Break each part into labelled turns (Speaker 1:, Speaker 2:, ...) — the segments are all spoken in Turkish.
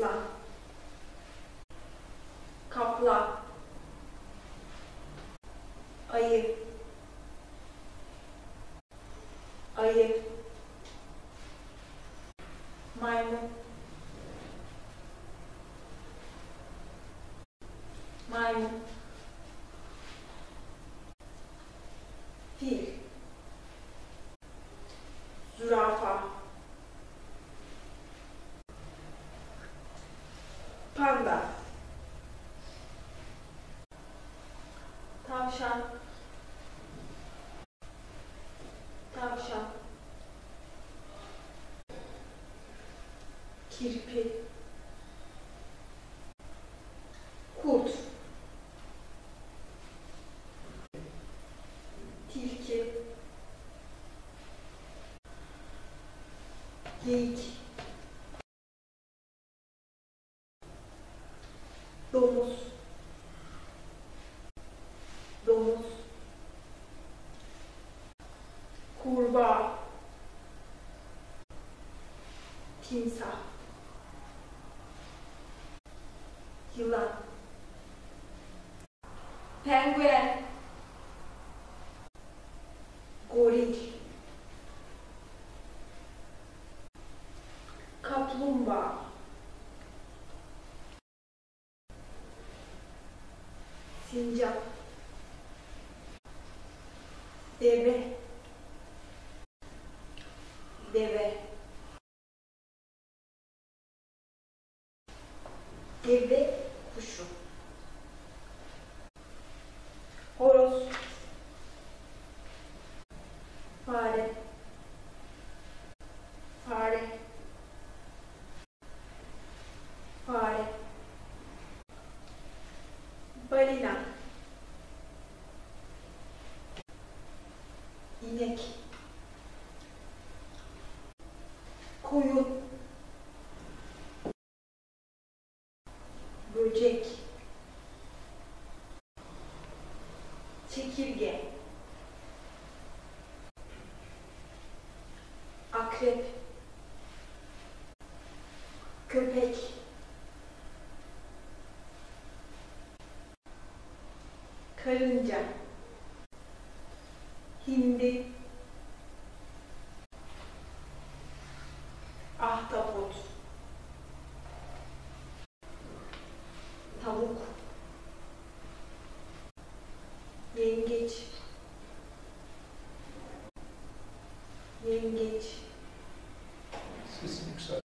Speaker 1: Aslan Kaplan Ayı. Ayı. Maymun. Maymun. Fil. Zürafa Panda Tavşan. Tavşan. Kirpi. Kurt. Tilki. Geyik Domuz. Domuz. Kurbağa. Timsah. Yılan. Penguen. Goril. Kaplumbağa Sincap. Deve. Deve. Deve Balina İnek. Koyun. Böcek. Çekirge. Akrep. Köpek Karınca. Hindi. Ahtapot. Tavuk. Yengeç. Yengeç.
Speaker 2: Sesini yükselt.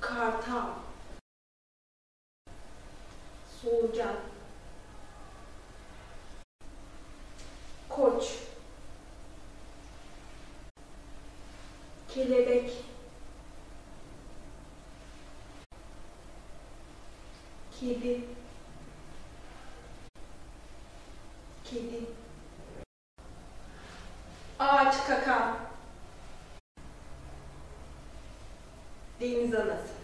Speaker 1: Kartal. Solucan Kelebek. Kedi. Kedi. Ağaç kakan Deniz anası